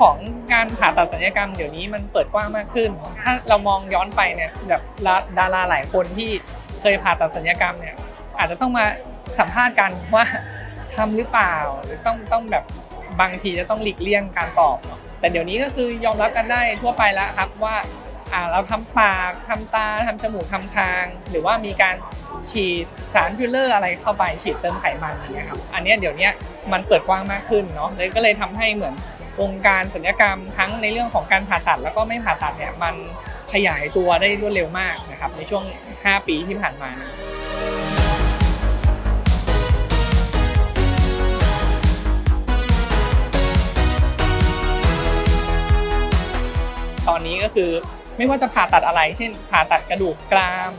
ของการผ่าตัดศัลยกรรมเดี๋ยวนี้มันเปิดกว้างมากขึ้น ถ้าเรามองย้อนไปเนี่ยแบบดาราหลายคนที่เคยผ่าตัดศัลยกรรมเนี่ยอาจจะต้องมาสัมภาษณ์กันว่าทำหรือเปล่าหรือต้องต้องแบบบางทีจะต้องหลีกเลี่ยงการตอบ แต่เดี๋ยวนี้ก็คือยอมรับกันได้ทั่วไปแล้วครับว่าอ่าเราทำปากทำตาทำจมูกทำคาง หรือว่ามีการฉีดสารฟิลเลอร์อะไรเข้าไปฉีดเติมไขมันอย่างเงี้ยครับอันนี้เดี๋ยวนี้มันเปิดกว้างมากขึ้นเนาะเลยก็เลยทำให้เหมือน วงการศัลยกรรมทั้งในเรื่องของการผ่าตัดแล้วก็ไม่ผ่าตัดเนี่ยมันขยายตัวได้รวดเร็วมากนะครับในช่วง 5 ปีที่ผ่านมานี้ตอนนี้ก็คือไม่ว่าจะผ่าตัดอะไร เช่น ผ่าตัดกระดูกกราม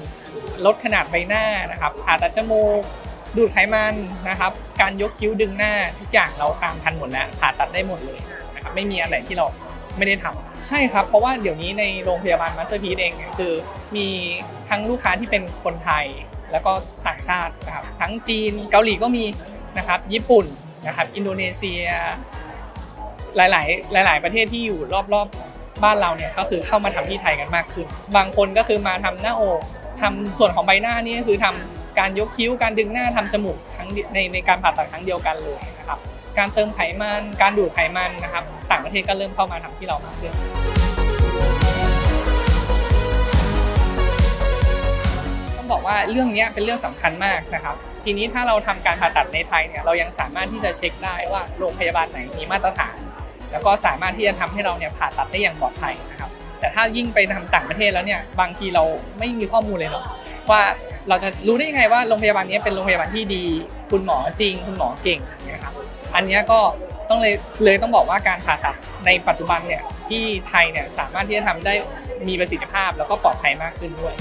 ลดขนาดใบหน้านะครับ ผ่าตัดจมูก ดูดไขมันนะครับ การยกคิ้วดึงหน้าทุกอย่างเราตามทันหมดแล้ว ผ่าตัดได้หมดเลย ครับไม่มีอะไรที่เราไม่ได้ทำใช่ครับ เพราะว่าเดี๋ยวนี้ในโรงพยาบาลมาสเตอร์พีซเองคือ มีทั้งลูกค้าที่เป็นคนไทย แล้วก็ต่างชาตินะครับทั้งจีนเกาหลีก็มีนะครับญี่ปุ่นนะครับอินโดนีเซีย หลาย ๆ หลาย ๆ ประเทศที่อยู่รอบๆบ้านเราเนี่ยก็คือเข้ามาทำที่ไทยกันมากขึ้น บางคนก็คือมาทำหน้าอกทำส่วนของใบหน้านี่ก็คือทำ การยกคิ้วการดึงหน้าทำจมูกครั้งในในการผ่าตัดครั้งเดียวกันเลยนะครับการเติมไขมันการดูดไขมันนะครับต่างประเทศก็เริ่มเข้ามาทำที่เรามากขึ้นต้องบอกว่าเรื่องนี้เป็นเรื่องสำคัญมากนะครับทีนี้ถ้าเราทำการผ่าตัดในไทยเนี่ยเรายังสามารถที่จะเช็คได้ว่าโรงพยาบาลไหนมีมาตรฐาน แล้วก็สามารถที่จะทำให้เราเนี่ยผ่าตัดได้อย่างปลอดภัยนะครับแต่ถ้ายิ่งไปทำต่างประเทศแล้วเนี่ยบางทีเราไม่มีข้อมูลเลยเนาะ ว่าเราจะรู้ได้ยังไงว่าโรงพยาบาลนี้เป็นโรงพยาบาลที่ดี คุณหมอจริง คุณหมอเก่งอย่างเงี้ยครับอันนี้ก็ต้องเลยเลยต้องบอกว่าการผ่าตัดในปัจจุบันเนี่ยที่ไทยเนี่ยสามารถที่จะทำได้มีประสิทธิภาพแล้วก็ปลอดภัยมากขึ้นด้วย